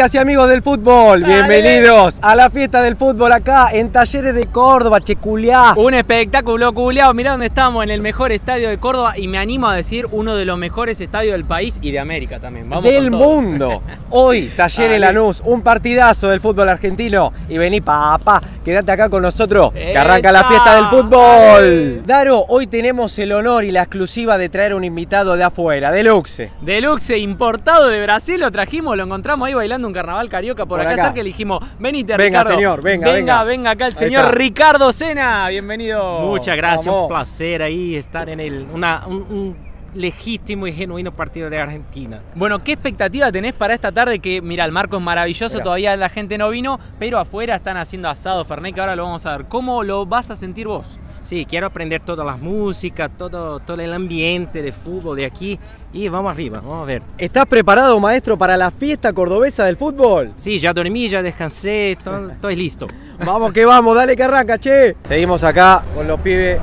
Amigas y amigos del fútbol, bienvenidos a la fiesta del fútbol acá en Talleres de Córdoba, Checuliá. Un espectáculo culiado, mirá dónde estamos, en el mejor estadio de Córdoba y me animo a decir uno de los mejores estadios del país y de América también. Vamos del mundo. Hoy, Talleres. Lanús, un partidazo del fútbol argentino. Y vení, papá, quédate acá con nosotros, que arranca la fiesta del fútbol. Daro, hoy tenemos el honor y la exclusiva de traer un invitado de afuera, de Luxe. Deluxe importado de Brasil, lo trajimos, lo encontramos ahí bailando un carnaval carioca por, Por acá, acá. cerca y le dijimos, venite Venga, Ricardo. señor, venga, venga. venga. Venga acá el señor. Ricardo Sena, bienvenido. Muchas gracias, Vamos. un placer ahí estar en el, una- un, un legítimo y genuino partido de Argentina. Bueno, ¿qué expectativa tenés para esta tarde? Que mira, el marco es maravilloso, Mirá. todavía la gente no vino, pero afuera están haciendo asado, Fernet, que ahora lo vamos a ver. ¿Cómo lo vas a sentir vos? Sí, quiero aprender todas las músicas, todo, todo el ambiente de fútbol de aquí y vamos arriba, vamos a ver. ¿Estás preparado, maestro, para la fiesta cordobesa del fútbol? Sí, ya dormí, ya descansé, todo, estoy listo. Vamos que vamos, dale que arranca, che. Seguimos acá con los pibes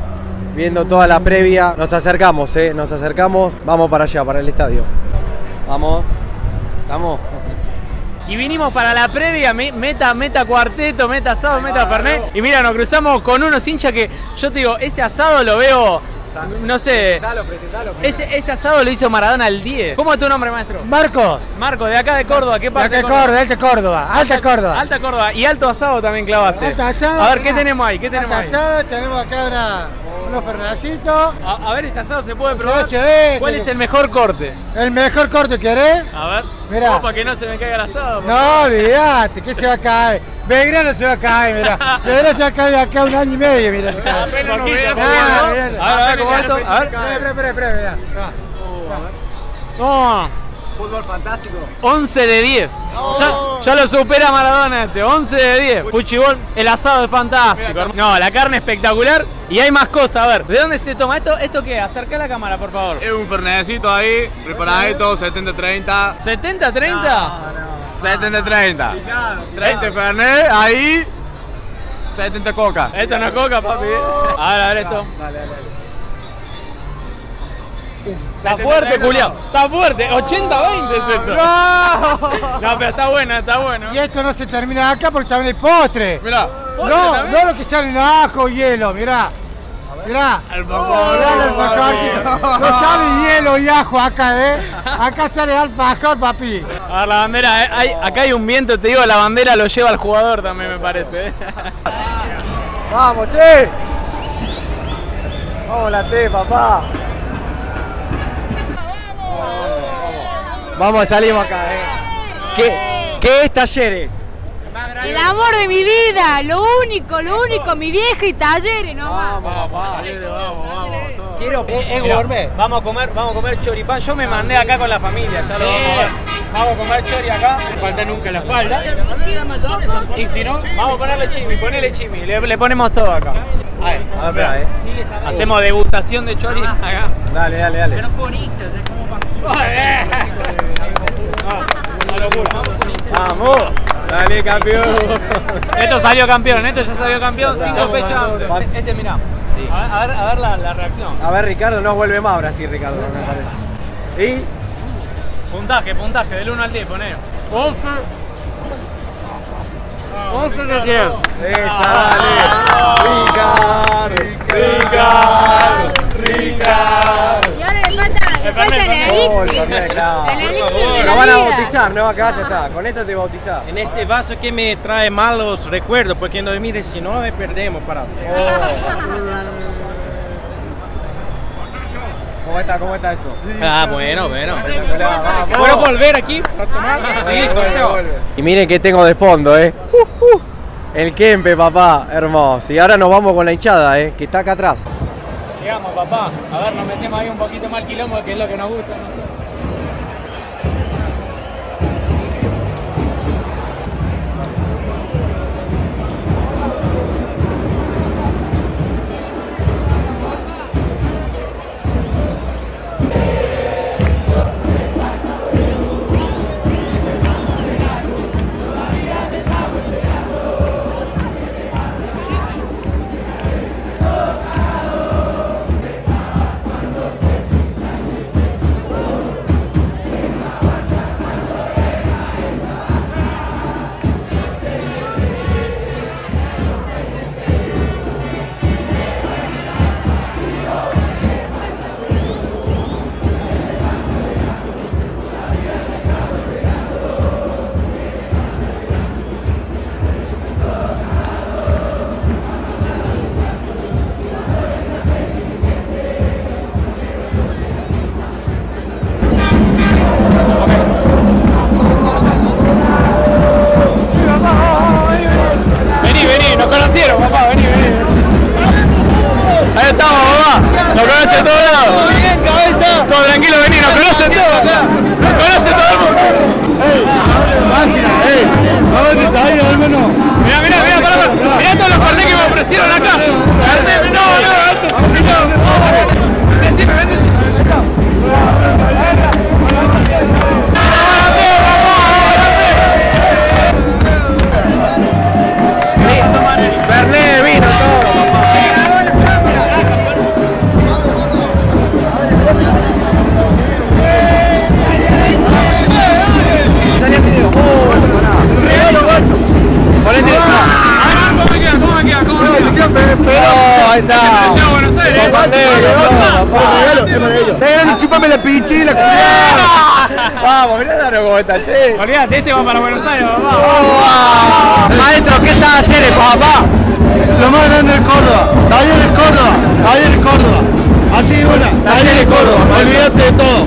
viendo toda la previa. Nos acercamos, eh, nos acercamos. Vamos para allá, para el estadio. Vamos. Vamos. Y vinimos para la previa, me- meta, meta cuarteto, meta asado, meta Fernet. Y mira, nos cruzamos con unos hinchas que yo te digo, ese asado lo veo, no sé, ese, ese asado lo hizo Maradona al 10. ¿Cómo es tu nombre, maestro? Marcos, Marco, de acá de Córdoba, ¿qué parte de Córdoba, Alta Córdoba, Alta Córdoba. Alta Córdoba. Y alto asado también clavaste. Alto asado, a ver, ¿qué tenemos ahí? ¿Qué tenemos ahí? asado, tenemos acá una, unos fernecitos. A, a ver, ese asado se puede probar. ¿Cuál es el mejor corte? El mejor corte, ¿querés? A ver. Mirá. Oh, para que no se me caiga el asado. No, olvidate, que se va a caer. Belgrano se va a caer, mirá. Belgrano se va a caer de acá un año y medio, cae. Apenas nos ¿no? A ver, a ver, ¿cómo es esto? A ver. Espera, espera, espera, espera, mirá. Oh, Fútbol fantástico. 11 de 10. Ya, ya lo supera Maradona este. 11 de 10. Puchibol, el asado es fantástico. No, la carne espectacular. Y hay más cosas. A ver, ¿de dónde se toma esto? ¿Esto qué? Acerca la cámara, por favor. Es un fernecito ahí, preparadito, 70-30. ¿70-30? 70-30. 30 fernet, ahí. 70 coca. Esto no es coca, papi. A ver, a ver esto. Está fuerte, Julián. Está fuerte. 80-20 es esto. No, pero está bueno, está bueno. Y esto no se termina acá porque también hay postre. Mirá, No, no lo que sale ajo y hielo, mirá. Mirá. El alfajorcito. No sale hielo y ajo acá, ¿eh? Acá sale alfajor, papi. A ver, la bandera, eh, hay- acá hay un viento, te digo, la bandera lo lleva el jugador también, me parece. eh. Vamos, che. Vamos la T, papá. Vamos, salimos acá, eh. ¿Qué, qué es Talleres? El amor de mi vida, lo único, lo único, mi vieja y talleres nomás. Quiero. Es, Mira, Vamos a comer, vamos a comer choripán. Yo me mandé acá con la familia, ya lo vamos a ver. Vamos a comer chori acá. No falta nunca la falda. Y si no, vamos a ponerle chimi, ponele chimi. Le, le ponemos todo acá. A ver, espera, eh. Hacemos degustación de chori acá. Dale, dale, dale. Una locura. Vamos. Dale, campeón. Esto salió campeón, esto ya salió campeón cinco fechas antes. Este mirá. A ver, a ver, a ver la, la reacción. A ver, Ricardo, no vuelve más Brasil, Ricardo, me parece. ¿Y? Puntaje, puntaje, del 1 al 10, poné. 11. 11 de 10. Esa, dale. Ricardo, Ricardo, Ricardo. El Oh, el elixir. Claro. El elixir de Lo la van a bautizar, no, acá ya está. Con esto te bautizás. En este vaso que me trae malos recuerdos, porque en 2019 perdemos para... ¿Cómo está, cómo está eso? Ah, bueno, bueno. ¿Puedo volver aquí tomar? Sí. Y miren que tengo de fondo, eh. Uh, uh. El Kempe, papá, hermoso. Y ahora nos vamos con la hinchada, eh, que está acá atrás. Llegamos, papá. A ver, nos metemos ahí un poquito más quilombo, que es lo que nos gusta. ¿no? Ahí está. Te Buenos Aires. Chupame la pichila, Vamos, mirá che. Olvídate, este va para Buenos Aires, papá. Maestro, ¿qué talleres, papá? Lo más grande es Córdoba. Talleres Córdoba. Talleres Córdoba. Así una. Talleres Córdoba. Olvídate de todo.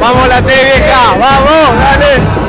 Vamos la T vieja, vamos, dale.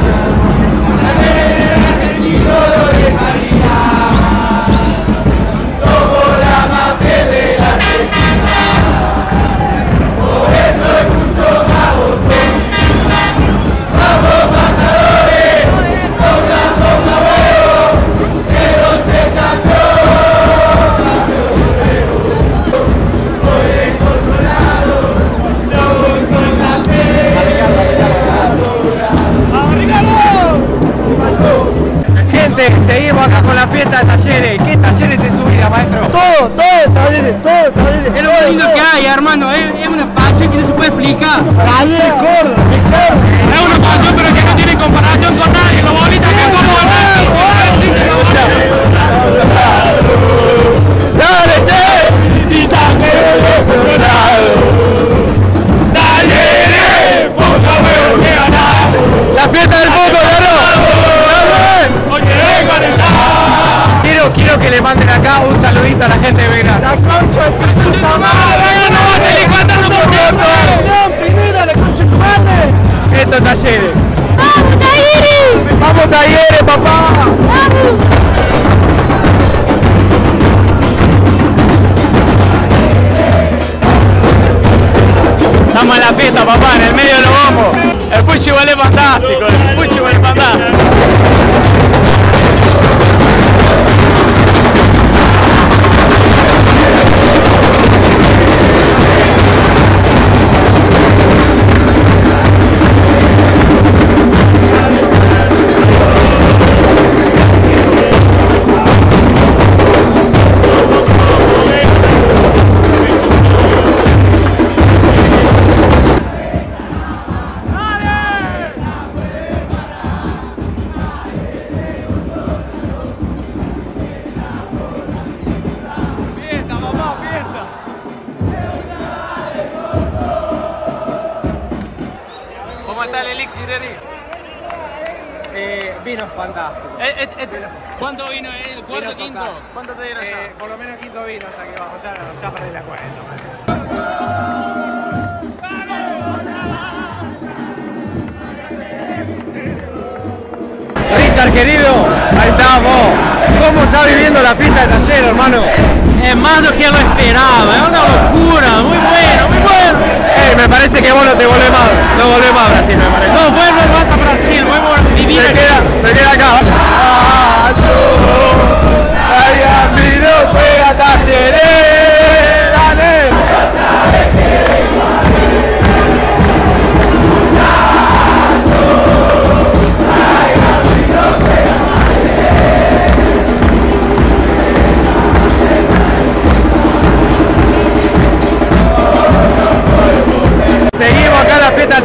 Córdoba, es Córdoba. Es una pasión, pero que no tiene comparación con nadie. Lo bonita que es como ¡Dale, che! Si está ¡Talleres! ¡Poca huevo que ganar! ¡La fiesta del mundo, Quiero, quiero que le manden acá un saludito a la gente de Belgrano. ¡La concha estamos. ¿Cómo está viviendo la fiesta de taller, hermano? Es más de lo que lo esperaba, es una locura, muy bueno, muy bueno. Ey, me parece que vos no te volvés más, no volvés más a Brasil, me parece. No, vuelvo más a Brasil, vuelvo a vivir Se aquí. queda, se queda acá. Ah, no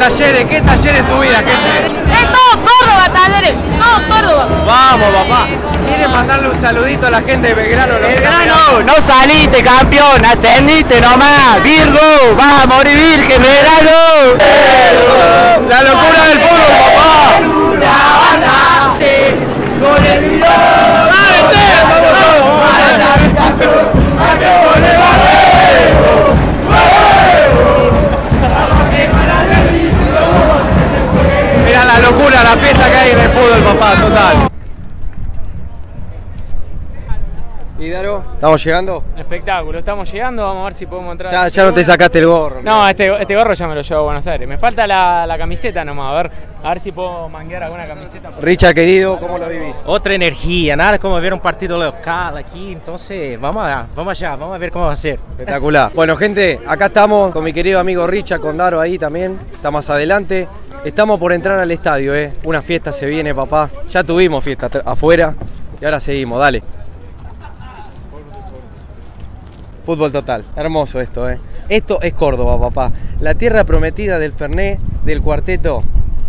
talleres. ¿Qué talleres en su vida, gente? ¡Es todo Córdoba, Talleres! ¡Todo Córdoba! Vamos, papá. ¿Quieren mandarle un saludito a la gente de Belgrano? Belgrano, no saliste campeón, ascendiste nomás. Virgo, vas a morir virgen, Belgrano. La locura del fútbol, locura, la fiesta que hay en el fútbol, papá, total. ¿Y Daro? ¿Estamos llegando? Espectáculo, estamos llegando, vamos a ver si podemos entrar. Ya, ya no te sacaste el gorro. No, este, este gorro ya me lo llevo a Buenos Aires. Me falta la, la camiseta nomás, a ver, a ver si puedo manguear alguna camiseta. Richard, querido, ¿cómo lo vivís? Otra energía, nada como ver un partido local aquí, entonces vamos allá, vamos allá, vamos a ver cómo va a ser. Espectacular. Bueno, gente, acá estamos con mi querido amigo Richard, con Daro ahí también. Está más adelante. Estamos por entrar al estadio, ¿eh? Una fiesta se viene, papá. Ya tuvimos fiesta afuera y ahora seguimos, dale. Fútbol total. Hermoso esto, ¿eh? Esto es Córdoba, papá. La tierra prometida del Ferné, del cuarteto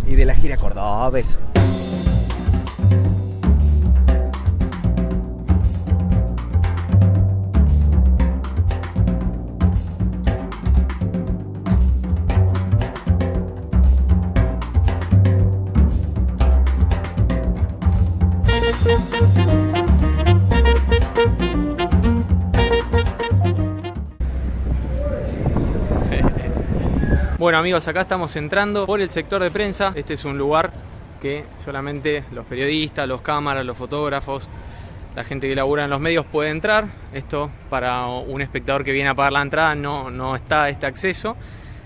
y de la gira cordobesa. Bueno amigos, acá estamos entrando por el sector de prensa. Este es un lugar que solamente los periodistas, los cámaras, los fotógrafos, la gente que labura en los medios puede entrar. Esto para un espectador que viene a pagar la entrada no, no está este acceso.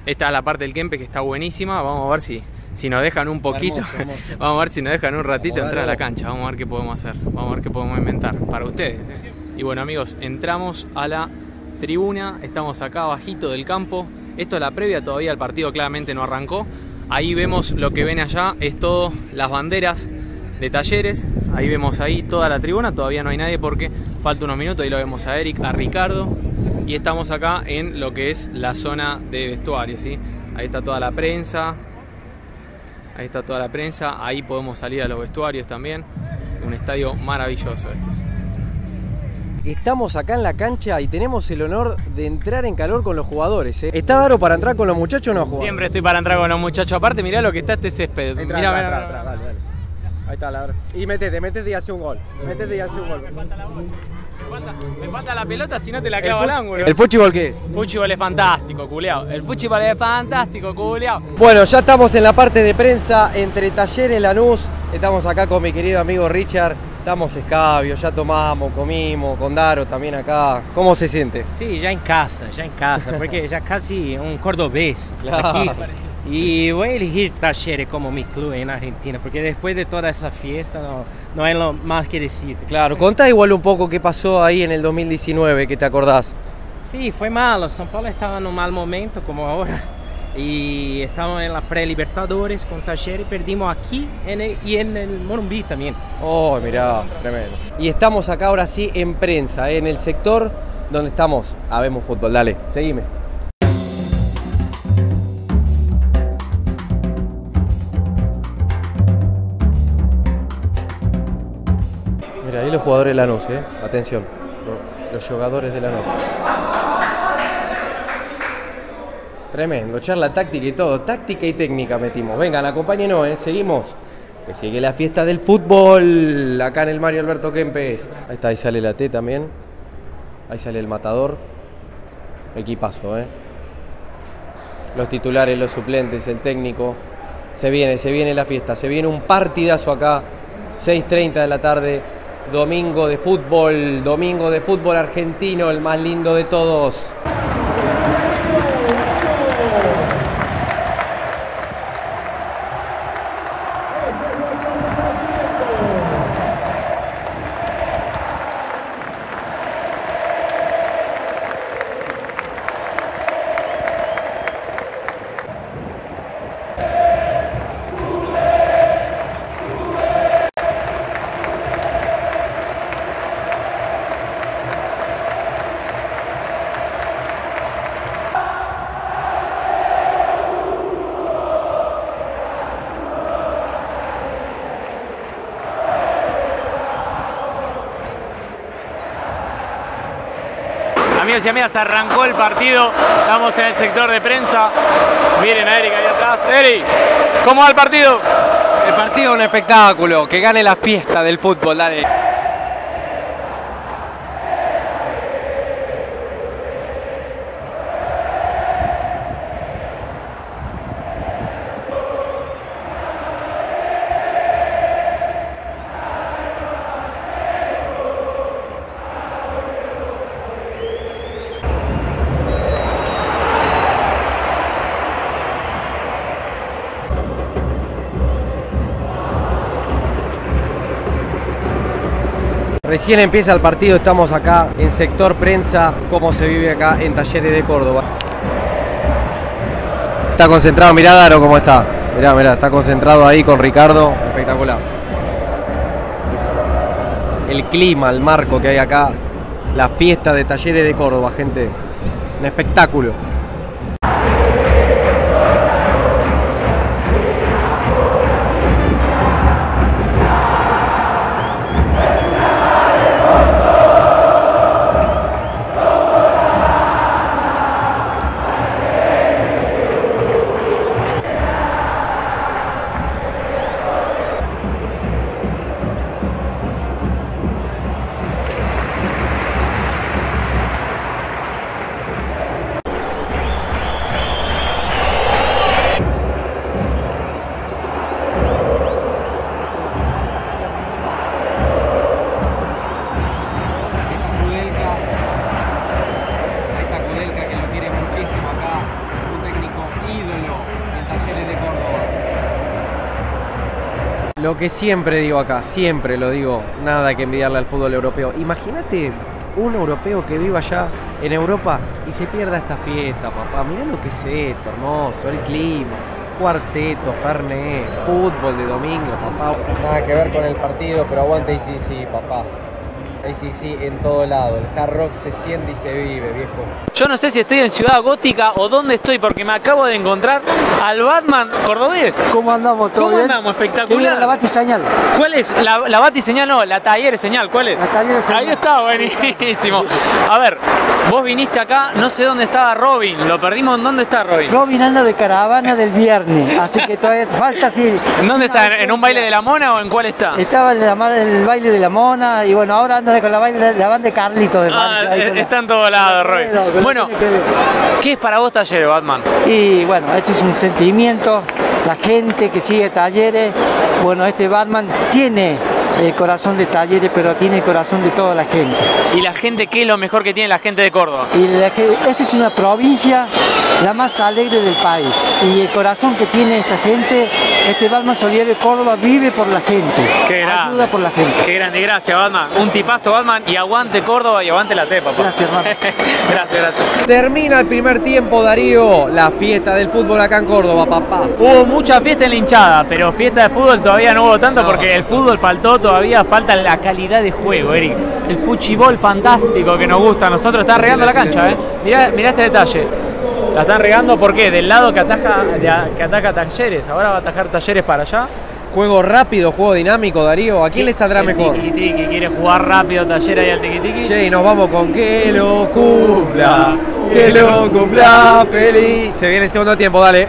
Esta es la parte del Kempe que está buenísima. Vamos a ver si, si nos dejan un poquito. Hermoso, hermoso. Vamos a ver si nos dejan un ratito Vamos entrar a la cancha. Vamos a ver qué podemos hacer. Vamos a ver qué podemos inventar para ustedes. ¿eh? Y bueno amigos, entramos a la tribuna. Estamos acá abajito del campo. Esto es la previa, todavía el partido claramente no arrancó. Ahí vemos lo que ven allá, es todo las banderas de talleres. Ahí vemos ahí toda la tribuna, todavía no hay nadie porque falta unos minutos. Ahí lo vemos a Eric, a Ricardo. Y estamos acá en lo que es la zona de vestuario, ¿sí? Ahí está toda la prensa. Ahí está toda la prensa. Ahí podemos salir a los vestuarios también. Un estadio maravilloso este. Estamos acá en la cancha y tenemos el honor de entrar en calor con los jugadores. ¿eh? ¿Está Daro para entrar con los muchachos o no jugar? Siempre estoy para entrar con los muchachos. Aparte, mirá lo que está este césped. Entra, Mirá, entra, mirá, entra, mirá. entra, dale, dale. Ahí está la Y metete, metete y hace un gol. Metete y hace un gol. Me falta la bocha. Me falta, me falta la pelota si no te la ¿El, clavo al ángulo. ¿El fútbol qué es? fútbol es fantástico, culeado. El fútbol es fantástico, culeado. Bueno, ya estamos en la parte de prensa entre Talleres Lanús. Estamos acá con mi querido amigo Richard. Estamos escabios, ya tomamos, comimos, con Daro también acá. ¿Cómo se siente? Sí, ya en casa, ya en casa, porque ya casi un cordobés Claro. aquí. Y voy a elegir Talleres como mi club en Argentina, porque después de toda esa fiesta no, no hay lo más que decir. Claro, contá igual un poco qué pasó ahí en el 2019, que te acordás. Sí, fue malo. São Paulo estaba en un mal momento como ahora. Y estábamos en la pre-Libertadores con Talleres, perdimos aquí en y en el Morumbi también. Oh, mirá, tremendo. Y estamos acá ahora sí en prensa, en el sector donde estamos. Habemos fútbol, dale, seguime. Mira, ahí los jugadores de Lanús, ¿eh? Atención, lo- los jugadores de Lanús. Tremendo, charla táctica y todo, táctica y técnica metimos. Vengan, acompáñenos, ¿eh? seguimos. Que sigue la fiesta del fútbol acá en el Mario Alberto Kempes. Ahí está, ahí sale la T también. Ahí sale el matador. Equipazo, ¿eh? Los titulares, los suplentes, el técnico. Se viene, se viene la fiesta, se viene un partidazo acá. 6.30 de la tarde, domingo de fútbol, domingo de fútbol argentino, el más lindo de todos. Y amigas, arrancó el partido. Estamos en el sector de prensa. Miren a Eric ahí atrás. Eric, ¿cómo va el partido? El partido es un espectáculo, que gane la fiesta del fútbol, dale. Recién empieza el partido, estamos acá en sector prensa, cómo se vive acá en Talleres de Córdoba. Está concentrado, mirá Daro cómo está. Mirá, mirá, está concentrado ahí con Ricardo, espectacular. El clima, el marco que hay acá, la fiesta de Talleres de Córdoba, gente. Un espectáculo. Lo que siempre digo acá, siempre lo digo, nada que envidiarle al fútbol europeo. Imagínate un europeo que viva allá en Europa y se pierda esta fiesta, papá. Mirá lo que es esto, hermoso, el clima, cuarteto, fernet, fútbol de domingo, papá. Nada que ver con el partido, pero aguante y sí, sí, papá. Ahí sí, sí, en todo lado. El hard rock se siente y se vive, viejo. Yo no sé si estoy en Ciudad Gótica o dónde estoy porque me acabo de encontrar al Batman cordobés. ¿Cómo andamos? ¿Todo ¿Cómo bien? andamos? ¿Qué Espectacular. la batiseñal? ¿Cuál es? La, la bati señal no, la taller señal, ¿cuál es? La taller señal. Ahí está, buenísimo. A ver, vos viniste acá, no sé dónde estaba Robin, lo perdimos, ¿dónde está Robin? Robin anda de caravana del viernes, así que todavía falta así. ¿En dónde está? ¿En- ¿En un baile de la mona o en cuál está? Estaba en, la ma- en el baile de la mona y bueno, ahora anda con la, de, la banda de Carlito, Ah, con la- está en todos lados, Robin. Bueno. ¿qué es para vos taller, Batman? Y bueno, esto es un sentimiento, la gente que sigue talleres, bueno, este Batman tiene el corazón de talleres, pero tiene el corazón de toda la gente. ¿Y la gente qué es lo mejor que tiene la gente de Córdoba? Y la esta es una provincia la más alegre del país. Y el corazón que tiene esta gente, este Batman Solier de Córdoba vive por la gente. Qué grande. Ayuda por la gente. Qué grande, gracias Batman. Un tipazo Batman y aguante Córdoba y aguante la T, papá. Gracias, hermano. gracias, gracias. Termina el primer tiempo, Darío. La fiesta del fútbol acá en Córdoba, papá. Hubo mucha fiesta en la hinchada, pero fiesta de fútbol todavía no hubo tanto No. porque el fútbol faltó, todavía falta la calidad de juego, Eric. El fuchibol fantástico que nos gusta a nosotros. Está regando la cancha, ¿eh? Mirá, mirá este detalle. La están regando, ¿por qué? Del lado que, ataja, de- que ataca Talleres. Ahora va a atajar Talleres para allá. Juego rápido, juego dinámico, Darío. ¿A quién le saldrá El mejor? Tiki tiki, quiere jugar rápido Talleres ahí al tiki tiki. Che, y nos vamos con que lo cumpla, que lo cumpla feliz. Se viene el segundo tiempo, dale.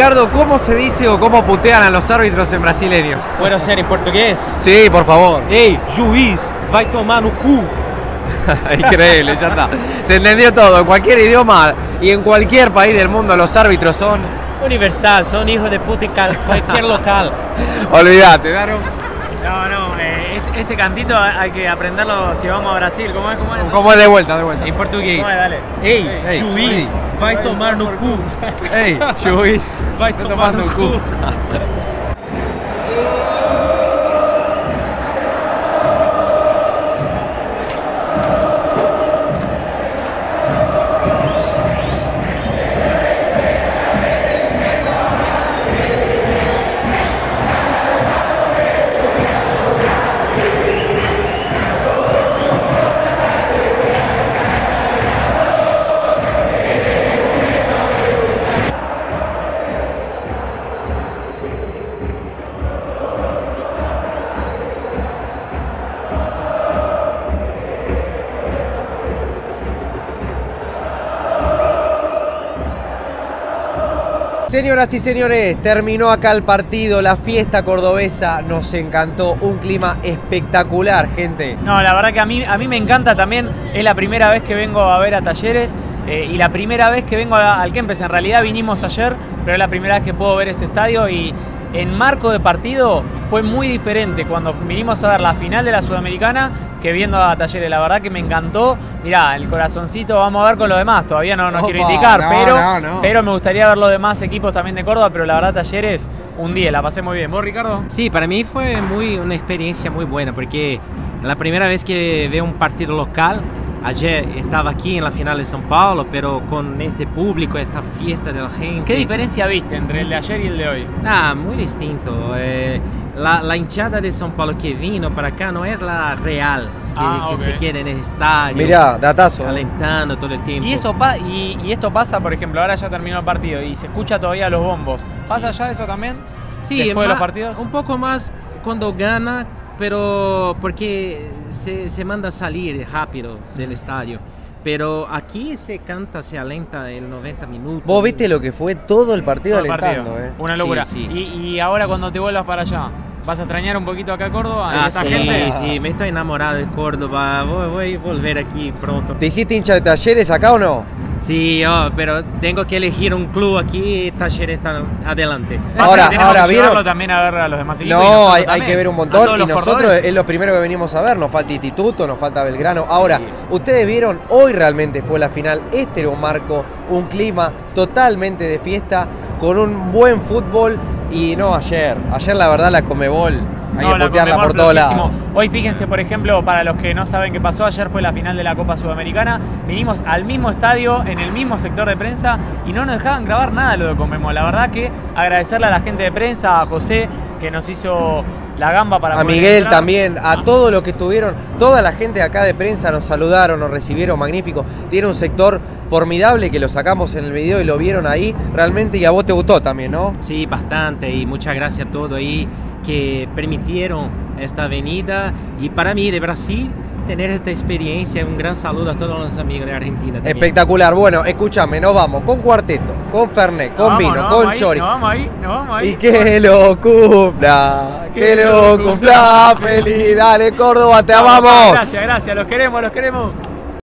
Ricardo, ¿cómo se dice o cómo putean a los árbitros en brasileño? ¿Puedo ser en portugués? Sí, por favor. Ei, juiz, vai tomar no cu. Increíble, ya está. Se entendió todo. En cualquier idioma y en cualquier país del mundo los árbitros son. Universal, son hijos de puta en cualquier local. Olvídate, Daron. No, no, eh, es- ese cantito hay que aprenderlo si vamos a Brasil. ¿Cómo es? ¿Cómo es? ¿Cómo es de vuelta, de vuelta? Em português. ¿Cómo es? Dale. Ei, Ei, juiz, juiz, vai tomar no cu. Ey, Luis. Vai tomar no cu. Señoras y señores, terminó acá el partido, la fiesta cordobesa, nos encantó, un clima espectacular, gente. No, la verdad que a mí, a mí me encanta también. Es la primera vez que vengo a ver a Talleres eh, y la primera vez que vengo a- al Kempes. En realidad vinimos ayer, pero es la primera vez que puedo ver este estadio y en marco de partido fue muy diferente cuando vinimos a ver la final de la Sudamericana que viendo a Talleres. La verdad que me encantó. Mirá, el corazoncito, vamos a ver con los demás. Todavía no, no Opa, quiero indicar, no, pero, no, no. pero me gustaría ver los demás equipos también de Córdoba. Pero la verdad, Talleres, un día, la pasé muy bien. ¿Vos, Ricardo? Sí, para mí fue muy, una experiencia muy buena porque la primera vez que veo un partido local, ayer estaba aquí en la final de São Paulo, pero con este público, esta fiesta de la gente. ¿Qué diferencia viste entre el de ayer y el de hoy? Ah, muy distinto. Eh, la, la hinchada de São Paulo que vino para acá no es la real, que, Ah, que se queda en el estadio. Mirá, datazo. Alentando todo el tiempo. Y eso pa- y, y esto pasa, por ejemplo, ahora ya terminó el partido y se escucha todavía los bombos. ¿Pasa ya eso también? Sí, después de los partidos. Un poco más cuando gana, pero porque se, se manda salir rápido del estadio. pero aquí se canta, se alenta el 90 minutos. Vos viste lo que fue todo el partido Todo el alentando, partido. eh. Una locura. Sí, sí. Y, y ahora cuando te vuelvas para allá, ¿vas a extrañar un poquito acá a Córdoba? Ah, ¿Esta sí, gente? sí, me estoy enamorado de Córdoba, voy, voy a volver aquí pronto. ¿Te hiciste hincha de talleres acá o no? Sí, oh, pero tengo que elegir un club aquí y Talleres está adelante. Ahora- ahora, ¿vieron? también a ver a los demás equipos. No, hay, que ver un montón y nosotros es lo primero que venimos a ver. Nos falta Instituto, nos falta Belgrano. Ahora, ustedes vieron, hoy realmente fue la final. Este era un marco, un clima totalmente de fiesta, con un buen fútbol. Y no ayer, ayer la verdad la Comebol, hay No, que la putearla por todos lados. Hoy fíjense, por ejemplo, para los que no saben qué pasó, ayer fue la final de la Copa Sudamericana. Vinimos al mismo estadio, en el mismo sector de prensa, y no nos dejaban grabar nada lo de Conmebol. La verdad que agradecerle a la gente de prensa, a José, que nos hizo la gamba para A poder Miguel entrar. también, a Ah. todos los que estuvieron, toda la gente de acá de prensa nos saludaron, nos recibieron magnífico. Tiene un sector formidable que lo sacamos en el video y lo vieron ahí realmente y a vos te gustó también, ¿no? Sí, bastante y muchas gracias a todos ahí que permitieron esta avenida y para mí de Brasil tener esta experiencia. Un gran saludo a todos los amigos de Argentina. también. Espectacular. Bueno, escúchame, nos vamos con cuarteto, con Fernet, con vino, con ahí, chori. Nos vamos ahí, nos vamos ahí. Y que lo cumpla, que Que lo lo cumpla cumpla. feliz. Dale, Córdoba, te Vamos, amamos. Gracias, gracias, los queremos, los queremos.